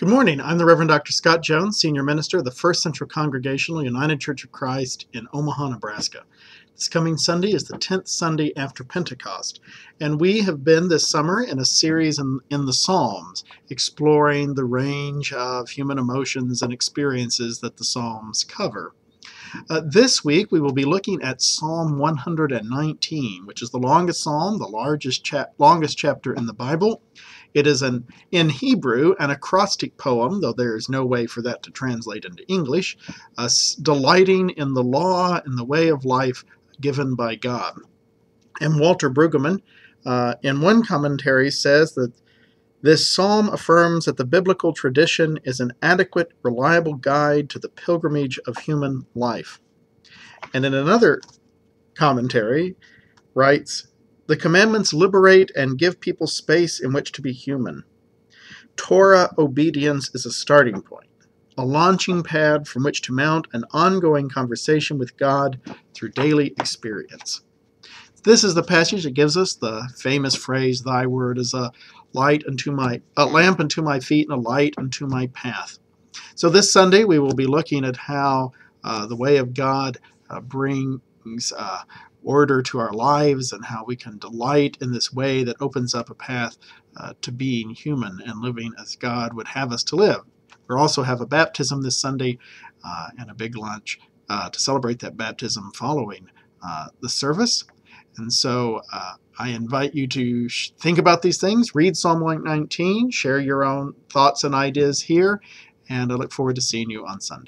Good morning. I'm the Reverend Dr. Scott Jones, Senior Minister of the First Central Congregational United Church of Christ in Omaha, Nebraska. This coming Sunday is the 10th Sunday after Pentecost, and we have been this summer in a series in, in the Psalms, exploring the range of human emotions and experiences that the Psalms cover. Uh, this week we will be looking at Psalm 119, which is the longest psalm, the largest chap- longest chapter in the Bible. It is an in Hebrew an acrostic poem, though there is no way for that to translate into English, uh, delighting in the law and the way of life given by God. And Walter Brueggemann, uh, in one commentary, says that this psalm affirms that the biblical tradition is an adequate, reliable guide to the pilgrimage of human life. And in another commentary, writes the commandments liberate and give people space in which to be human. Torah obedience is a starting point, a launching pad from which to mount an ongoing conversation with God through daily experience. This is the passage that gives us the famous phrase, Thy word is a light unto my a lamp unto my feet and a light unto my path. So this Sunday we will be looking at how uh, the way of God uh, brings uh, order to our lives and how we can delight in this way that opens up a path uh, to being human and living as God would have us to live. We'll also have a baptism this Sunday uh, and a big lunch uh, to celebrate that baptism following the service. And so uh, I invite you to sh- think about these things, read Psalm 119, share your own thoughts and ideas here, and I look forward to seeing you on Sunday.